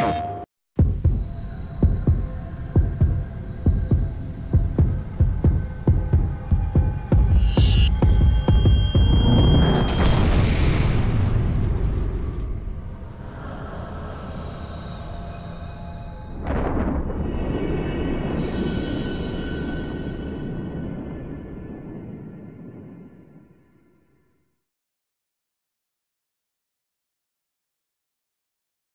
you